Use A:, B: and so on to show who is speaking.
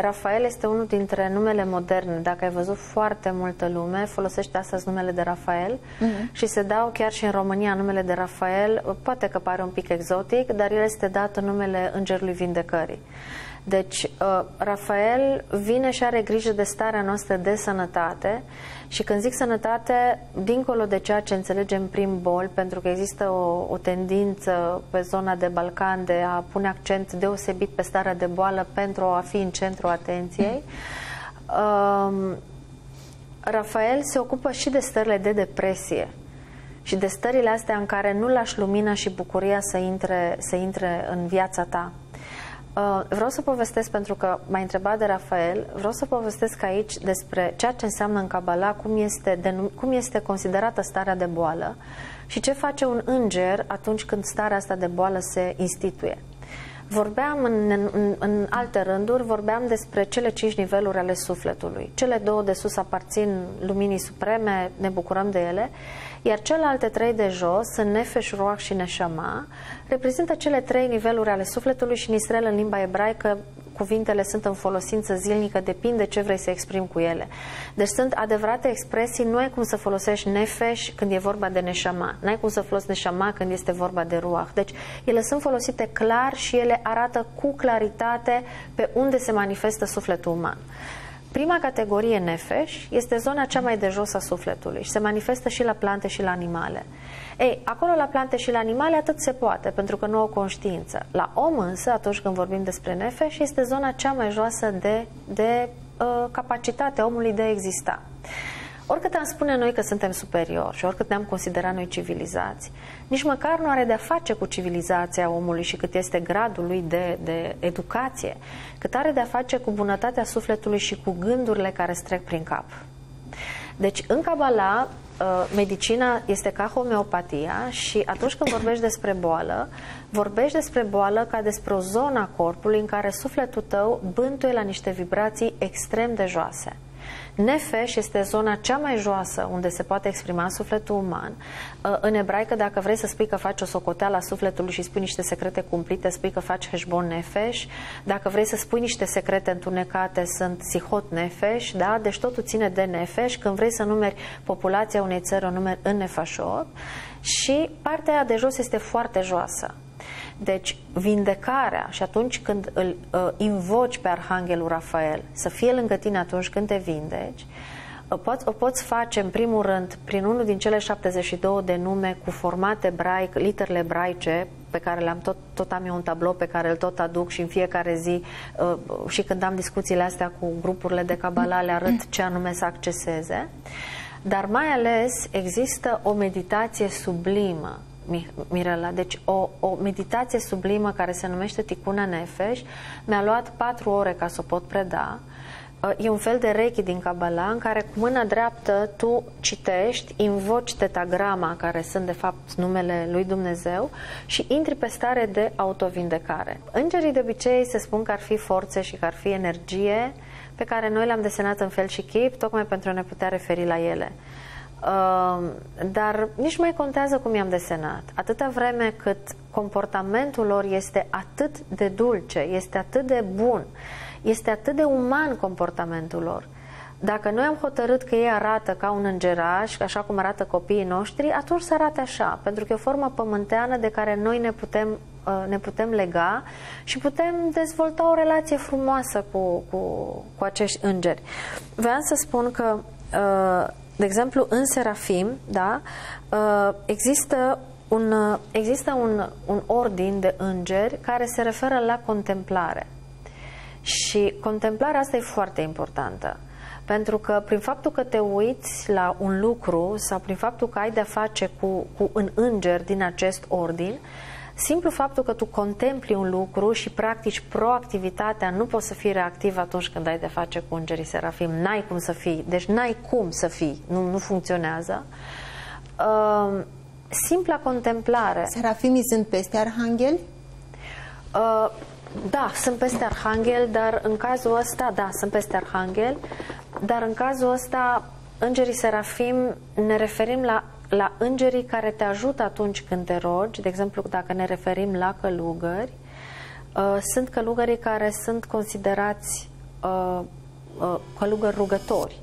A: Rafael este unul dintre numele moderne. Dacă ai văzut foarte multă lume, folosește astăzi numele de Rafael uh-huh. și se dau chiar și în România numele de Rafael. Poate că pare un pic exotic, dar el este dat în numele Îngerului Vindecării. Deci, uh, Rafael vine și are grijă de starea noastră de sănătate și când zic sănătate, dincolo de ceea ce înțelegem prin bol, pentru că există o, o tendință pe zona de Balcan de a pune accent deosebit pe starea de boală pentru a fi în centrul atenției, um, Rafael se ocupă și de stările de depresie și de stările astea în care nu lași lumina și bucuria să intre, să intre în viața ta. Uh, vreau să povestesc, pentru că m-ai întrebat de Rafael, vreau să povestesc aici despre ceea ce înseamnă în Kabbalah, cum este, cum este considerată starea de boală și ce face un înger atunci când starea asta de boală se instituie. Vorbeam în, în, în alte rânduri, vorbeam despre cele cinci niveluri ale sufletului. Cele două de sus aparțin luminii supreme, ne bucurăm de ele, iar celelalte trei de jos, sunt Nefesh, Ruach și Neshama, reprezintă cele trei niveluri ale sufletului și în Israel, în limba ebraică, cuvintele sunt în folosință zilnică, depinde ce vrei să exprimi cu ele. Deci sunt adevărate expresii, nu ai cum să folosești nefesh când e vorba de neșama, nu ai cum să folosești neșama când este vorba de ruach. Deci ele sunt folosite clar și ele arată cu claritate pe unde se manifestă sufletul uman. Prima categorie nefesh este zona cea mai de jos a sufletului și se manifestă și la plante și la animale. Ei, acolo la plante și la animale atât se poate, pentru că nu au conștiință. La om însă, atunci când vorbim despre nefesh, este zona cea mai joasă de, de uh, capacitate omului de a exista. Oricât am spune noi că suntem superiori și oricât ne-am considerat noi civilizați, nici măcar nu are de-a face cu civilizația omului și cât este gradul lui de, de educație, cât are de-a face cu bunătatea sufletului și cu gândurile care strec prin cap. Deci, în Kabbalah, uh, medicina este ca homeopatia și atunci când vorbești despre boală, vorbești despre boală ca despre o zonă a corpului în care sufletul tău bântuie la niște vibrații extrem de joase. Nefesh este zona cea mai joasă unde se poate exprima sufletul uman. Uh, în ebraică, dacă vrei să spui că faci o socoteală a sufletului și spui niște secrete cumplite, spui că faci Heshbon Nefesh. Dacă vrei să spui niște secrete întunecate, sunt Sihot Nefesh, da? Deci totul ține de Nefesh. Când vrei să numeri populația unei țări, o numeri în Nefashot. Și partea de jos este foarte joasă. Deci, vindecarea și atunci când îl uh, invoci pe Arhanghelul Rafael să fie lângă tine atunci când te vindeci, o poți, o poți face în primul rând prin unul din cele 72 de nume cu format ebraic, literele ebraice pe care le-am tot, tot am eu un tablou pe care îl tot aduc și în fiecare zi uh, și când am discuțiile astea cu grupurile de Kabbalah le arăt ce anume să acceseze. Dar mai ales există o meditație sublimă Mirela. Deci o, o meditație sublimă care se numește Ticuna Nefesh mi-a luat patru ore ca să o pot preda. Uh, e un fel de reiki din Kabbalah în care cu mâna dreaptă tu citești, invoci tetagrama, care sunt de fapt numele lui Dumnezeu, și intri pe stare de autovindecare. Îngerii de obicei se spun că ar fi forțe și că ar fi energie pe care noi le-am desenat în fel și chip, tocmai pentru a ne putea referi la ele. Uh, dar nici mai contează cum i-am desenat. Atâta vreme cât comportamentul lor este atât de dulce, este atât de bun, este atât de uman comportamentul lor. Dacă noi am hotărât că ei arată ca un îngeraș, așa cum arată copiii noștri, atunci să arate așa, pentru că e o formă pământeană de care noi ne putem, uh, ne putem lega și putem dezvolta o relație frumoasă cu, cu, cu acești îngeri. Vreau să spun că uh, de exemplu, în Serafim, da, uh, există un, uh, există un, un ordin de îngeri care se referă la contemplare. Și contemplarea asta e foarte importantă. Pentru că prin faptul că te uiți la un lucru sau prin faptul că ai de-a face cu, cu un înger din acest ordin, Simplu faptul că tu contempli un lucru și practici proactivitatea, nu poți să fii reactiv atunci când ai de face cu îngerii serafim. N-ai cum să fii. Deci n-ai cum să fii. Nu, nu funcționează. Uh, simpla contemplare.
B: Serafimii sunt peste arhanghel?
A: Uh, da, sunt peste arhanghel, dar în cazul ăsta, da, sunt peste arhanghel, dar în cazul ăsta Îngerii Serafim ne referim la la îngerii care te ajută atunci când te rogi, de exemplu, dacă ne referim la călugări, uh, sunt călugării care sunt considerați uh, uh, călugări rugători.